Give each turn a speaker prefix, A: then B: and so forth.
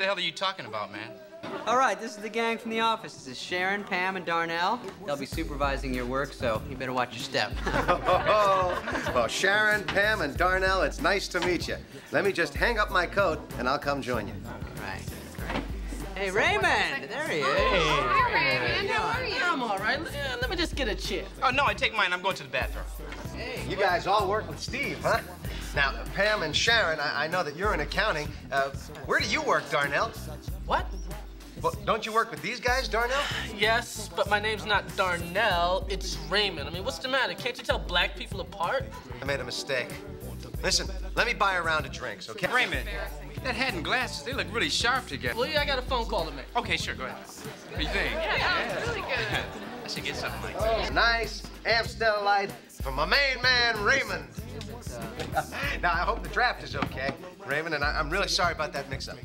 A: the hell are you talking about, man?
B: All right, this is the gang from the office. This is Sharon, Pam, and Darnell. They'll be supervising your work, so you better watch your step.
C: Oh, well, Sharon, Pam, and Darnell, it's nice to meet you. Let me just hang up my coat, and I'll come join you.
B: All right. great. Hey, Raymond! There he is.
D: Hi, Raymond. How are you?
E: I'm all right. Let, uh, me just get a chair.
A: Oh, no, I take mine. I'm going to the bathroom.
C: You guys all work with Steve, huh? Now, Pam and Sharon, I, I know that you're in accounting. Uh, where do you work, Darnell?
E: What?
C: Well, don't you work with these guys, Darnell?
E: Yes, but my name's not Darnell. It's Raymond. I mean, what's the matter? Can't you tell black people apart?
C: I made a mistake. Listen, let me buy a round of drinks, okay?
A: Raymond, that hat and glasses, they look really sharp together.
E: Well, yeah, I got a phone call to make.
A: Okay, sure, go ahead. What do you think?
D: Yeah, really good.
A: I should get something like that.
C: Nice Amstel Light for my main man, Raymond. now, I hope the draft is okay, Raymond, and I, I'm really sorry about that mix-up.